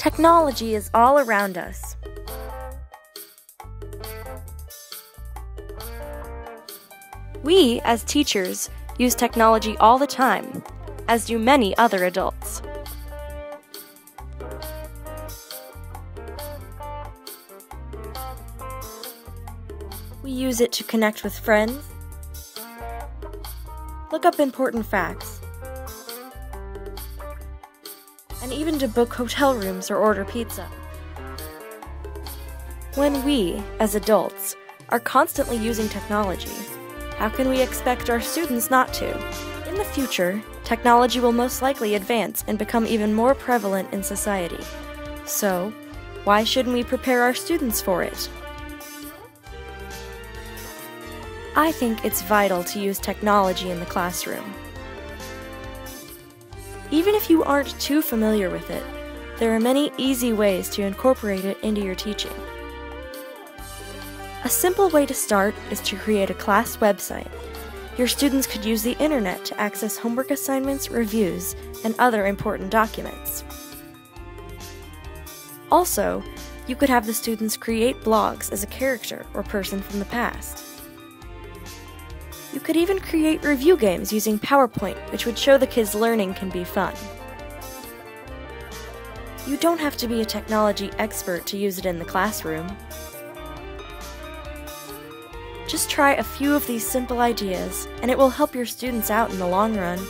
Technology is all around us. We, as teachers, use technology all the time, as do many other adults. We use it to connect with friends, look up important facts, and even to book hotel rooms or order pizza. When we, as adults, are constantly using technology, how can we expect our students not to? In the future, technology will most likely advance and become even more prevalent in society. So, why shouldn't we prepare our students for it? I think it's vital to use technology in the classroom. Even if you aren't too familiar with it, there are many easy ways to incorporate it into your teaching. A simple way to start is to create a class website. Your students could use the internet to access homework assignments, reviews, and other important documents. Also, you could have the students create blogs as a character or person from the past. You could even create review games using PowerPoint, which would show the kids learning can be fun. You don't have to be a technology expert to use it in the classroom. Just try a few of these simple ideas, and it will help your students out in the long run.